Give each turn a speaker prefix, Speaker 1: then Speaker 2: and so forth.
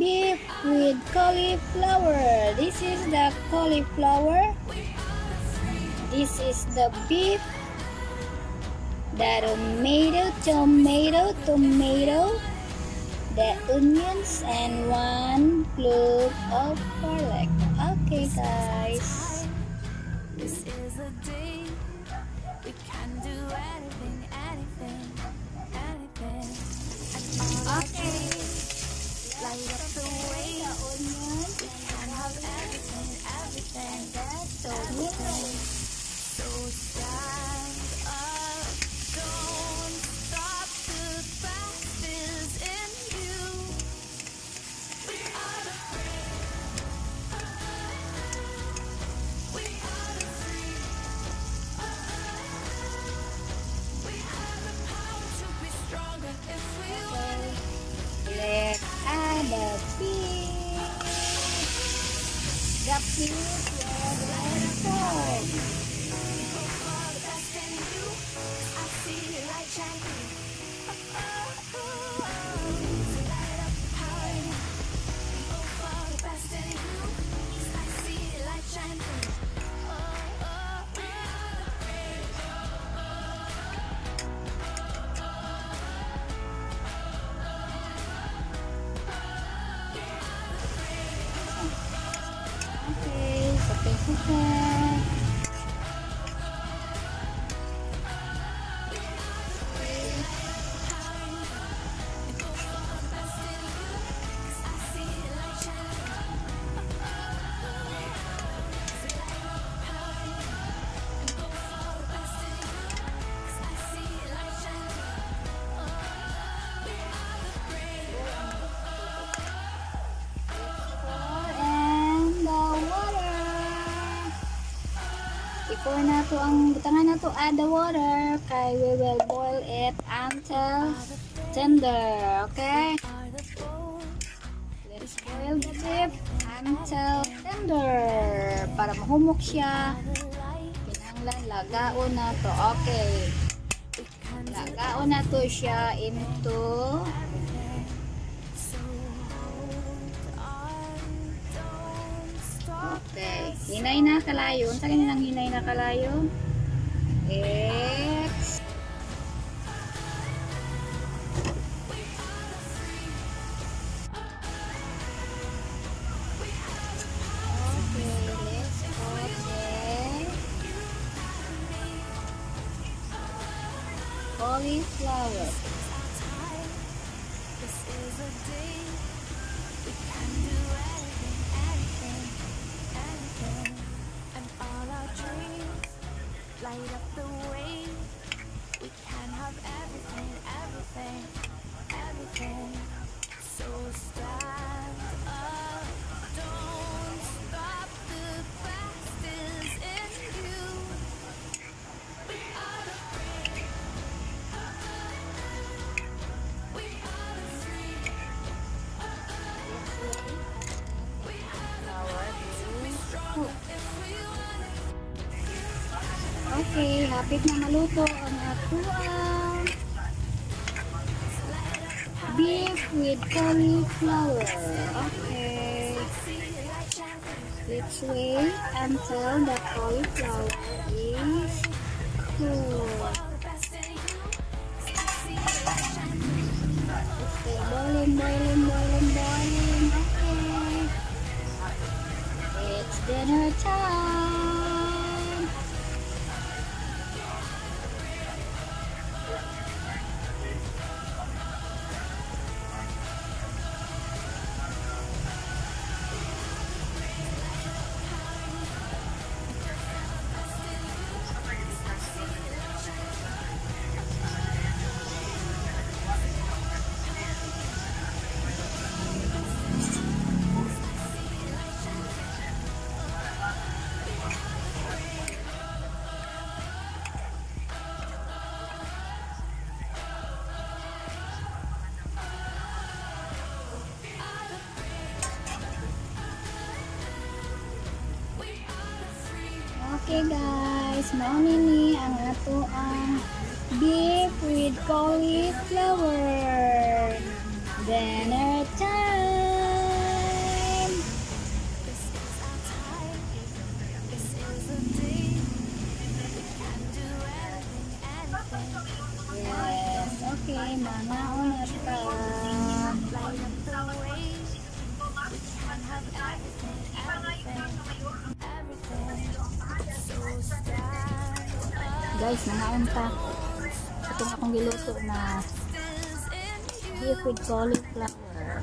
Speaker 1: beef with cauliflower. This is the cauliflower. This is the beef. The tomato, tomato, tomato. The onions and one clove of garlic. Okay, guys.
Speaker 2: This is a day we can do anything, anything.
Speaker 1: tayo. Dapit. Dapit. 谢谢。kuha na to ang butangan na to add the water kay we will boil it until tender okay let's boil the beef until tender para mahumok siya kinanglan lagaon na to okay lagaon na to siya into okay hinay na kalayo unsa kini nang hinay na kalayo x okay, Cauliflower.
Speaker 2: This is a day.
Speaker 1: Malapit na maluto ang atuang beef with cauliflower. Okay. Let's wait until the cauliflower is cooked. Okay, boiling, boiling, boiling, boiling. Okay. It's dinner time. Okay guys, mauna ni ang ato ang beef with cauliflower.
Speaker 2: Then,
Speaker 1: guys nangaon pa itong akong giluto na liquid cauliflower